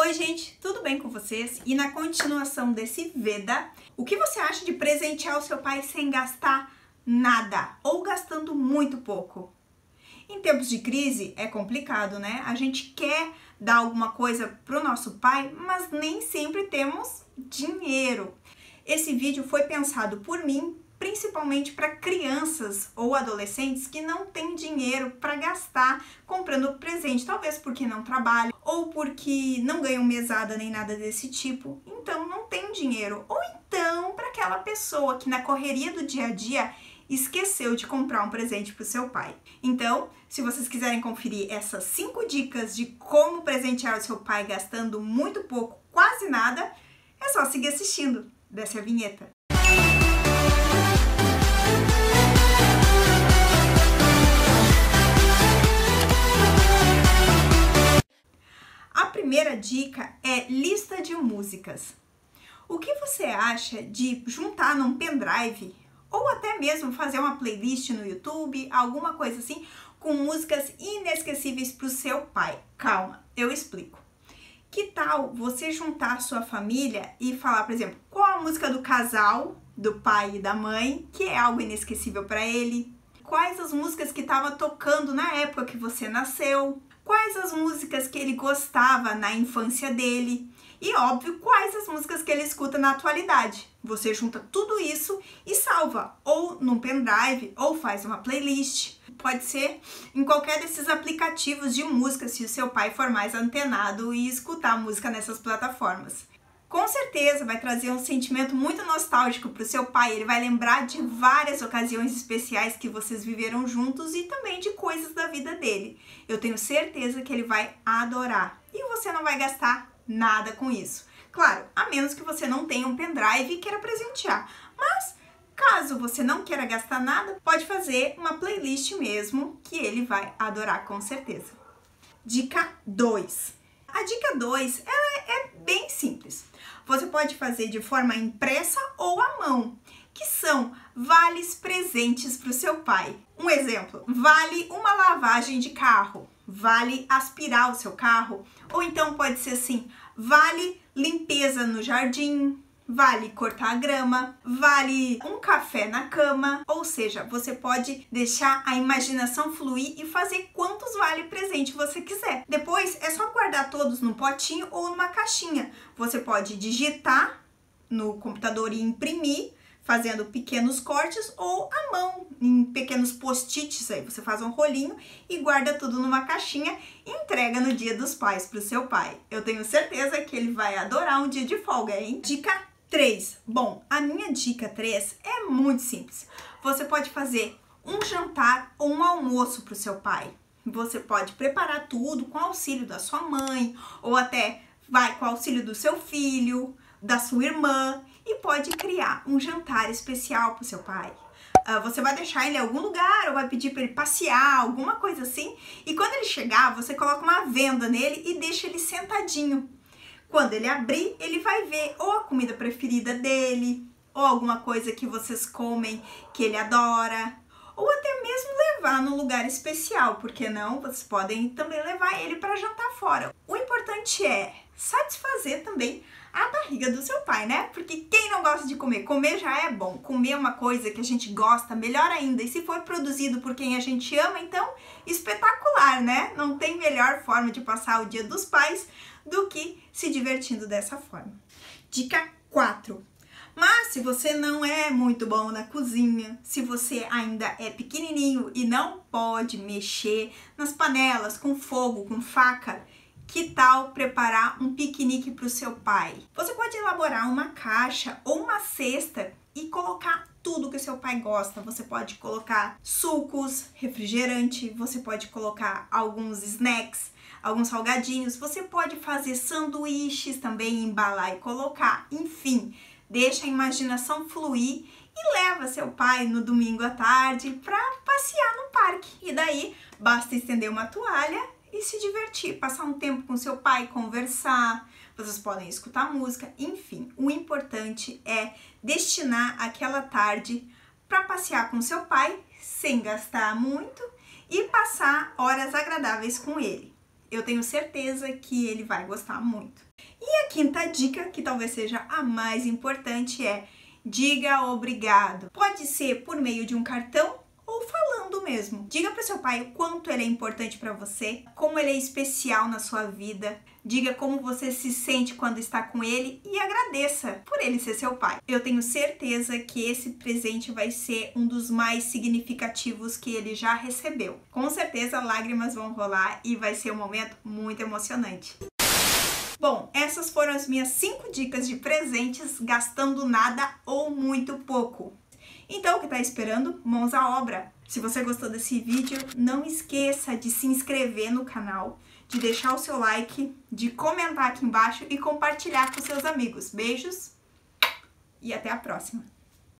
Oi, gente, tudo bem com vocês? E na continuação desse Veda, o que você acha de presentear o seu pai sem gastar nada ou gastando muito pouco? Em tempos de crise é complicado, né? A gente quer dar alguma coisa pro nosso pai, mas nem sempre temos dinheiro. Esse vídeo foi pensado por mim principalmente para crianças ou adolescentes que não têm dinheiro para gastar comprando presente, talvez porque não trabalham ou porque não ganham mesada nem nada desse tipo, então não tem dinheiro. Ou então para aquela pessoa que na correria do dia a dia esqueceu de comprar um presente para o seu pai. Então, se vocês quiserem conferir essas cinco dicas de como presentear o seu pai gastando muito pouco, quase nada, é só seguir assistindo. Desce a vinheta. Primeira dica é lista de músicas. O que você acha de juntar num pendrive ou até mesmo fazer uma playlist no YouTube, alguma coisa assim, com músicas inesquecíveis para o seu pai? Calma, eu explico. Que tal você juntar sua família e falar, por exemplo, qual a música do casal, do pai e da mãe, que é algo inesquecível para ele? Quais as músicas que estavam tocando na época que você nasceu? Quais as músicas que ele gostava na infância dele e, óbvio, quais as músicas que ele escuta na atualidade. Você junta tudo isso e salva, ou num pendrive, ou faz uma playlist. Pode ser em qualquer desses aplicativos de música, se o seu pai for mais antenado e escutar música nessas plataformas com certeza vai trazer um sentimento muito nostálgico para o seu pai. Ele vai lembrar de várias ocasiões especiais que vocês viveram juntos e também de coisas da vida dele. Eu tenho certeza que ele vai adorar e você não vai gastar nada com isso. Claro, a menos que você não tenha um pendrive e queira presentear. Mas caso você não queira gastar nada, pode fazer uma playlist mesmo que ele vai adorar com certeza. Dica 2. A dica 2 ela bem simples. Você pode fazer de forma impressa ou à mão, que são vales presentes para o seu pai. Um exemplo: vale uma lavagem de carro, vale aspirar o seu carro, ou então pode ser assim: vale limpeza no jardim, vale cortar a grama, vale um café na cama, ou seja, você pode deixar a imaginação fluir e fazer quantos vale presente você quiser. Depois é só guardar todos num potinho ou numa caixinha. Você pode digitar no computador e imprimir fazendo pequenos cortes ou à mão, em pequenos post-its aí. Você faz um rolinho e guarda tudo numa caixinha e entrega no dia dos pais para o seu pai. Eu tenho certeza que ele vai adorar um dia de folga, hein? Dica 3. Bom, a minha dica 3 é muito simples. Você pode fazer um jantar ou um almoço para o seu pai. Você pode preparar tudo com auxílio da sua mãe ou até vai com auxílio do seu filho, da sua irmã e pode criar um jantar especial para o seu pai. Uh, você vai deixar ele em algum lugar ou vai pedir para ele passear, alguma coisa assim. E quando ele chegar, você coloca uma venda nele e deixa ele sentadinho quando ele abrir, ele vai ver ou a comida preferida dele, ou alguma coisa que vocês comem que ele adora, ou até mesmo levar num lugar especial, porque não? Vocês podem também levar ele para jantar fora. Importante é satisfazer também a barriga do seu pai, né? Porque quem não gosta de comer? Comer já é bom. Comer é uma coisa que a gente gosta, melhor ainda. E se for produzido por quem a gente ama, então espetacular, né? Não tem melhor forma de passar o dia dos pais do que se divertindo dessa forma. Dica 4. Mas se você não é muito bom na cozinha, se você ainda é pequenininho e não pode mexer nas panelas com fogo, com faca, que tal preparar um piquenique para o seu pai? Você pode elaborar uma caixa ou uma cesta e colocar tudo que o seu pai gosta. Você pode colocar sucos, refrigerante, você pode colocar alguns snacks, alguns salgadinhos, você pode fazer sanduíches também, embalar e colocar, enfim, deixa a imaginação fluir e leva seu pai no domingo à tarde para passear no parque. E daí basta estender uma toalha e se divertir, passar um tempo com seu pai, conversar. Vocês podem escutar música, enfim. O importante é destinar aquela tarde para passear com seu pai sem gastar muito e passar horas agradáveis com ele. Eu tenho certeza que ele vai gostar muito. a quinta dica, que talvez seja a mais importante, é diga obrigado. Pode ser por meio de um cartão mesmo. Diga para seu pai o quanto ele é importante para você, como ele é especial na sua vida. Diga como você se sente quando está com ele e agradeça por ele ser seu pai. Eu tenho certeza que esse presente vai ser um dos mais significativos que ele já recebeu. Com certeza lágrimas vão rolar e vai ser um momento muito emocionante. Bom, essas foram as minhas 5 dicas de presentes gastando nada ou muito pouco. Então, o que está esperando? Mãos à obra! Se você gostou desse vídeo, não esqueça de se inscrever no canal, de deixar o seu like, de comentar aqui embaixo e compartilhar com seus amigos. Beijos e até a próxima!